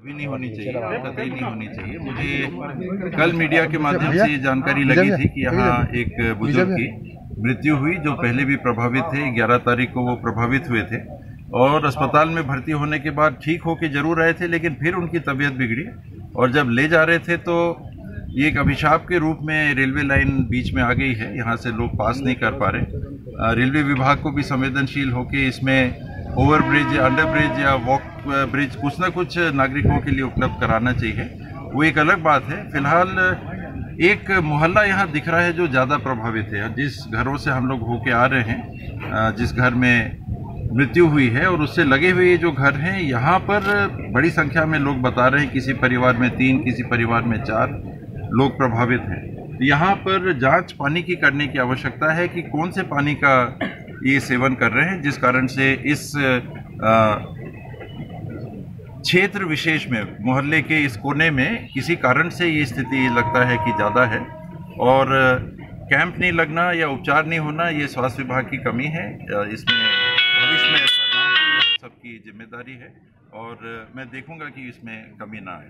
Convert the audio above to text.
अभी नहीं होनी चाहिए कतई नहीं होनी चाहिए। मुझे कल मीडिया के माध्यम से ये जानकारी लगी थी कि यहाँ एक बुज़ुर्ग की मृत्यु हुई जो पहले भी प्रभावित थे 11 तारीख को वो प्रभावित हुए थे। और अस्पताल में भर्ती होने के बाद ठीक होके ज़रूर आए थे लेकिन फिर उनकी तबीयत बिगड़ी। और जब ले जा रहे थे तो ये एक अभिशाप के रूप में रेलवे लाइन बीच में आ गई है। यहाँ से लोग पास नहीं कर पा रहे। रेलवे विभाग को भी संवेदनशील होके इसमें ओवर ब्रिज अंडर ब्रिज या वॉक ब्रिज कुछ ना कुछ नागरिकों के लिए उपलब्ध कराना चाहिए। वो एक अलग बात है। फ़िलहाल, एक मोहल्ला यहाँ दिख रहा है जो ज़्यादा प्रभावित है। जिस घरों से हम लोग होके आ रहे हैं जिस घर में मृत्यु हुई है और उससे लगे हुए जो घर हैं, यहाँ पर बड़ी संख्या में लोग बता रहे हैं, किसी परिवार में तीन, किसी परिवार में चार लोग प्रभावित हैं। यहाँ पर जाँच पानी की करने की आवश्यकता है कि कौन से पानी का ये सेवन कर रहे हैं, जिस कारण से इस क्षेत्र विशेष में, मोहल्ले के इस कोने में किसी कारण से ये स्थिति लगता है कि ज़्यादा है। और, कैंप नहीं लगना या उपचार नहीं होना, ये स्वास्थ्य विभाग की कमी है। इसमें भविष्य में ऐसा ना हो सबकी ज़िम्मेदारी है। और, मैं देखूँगा कि इसमें कमी ना आए।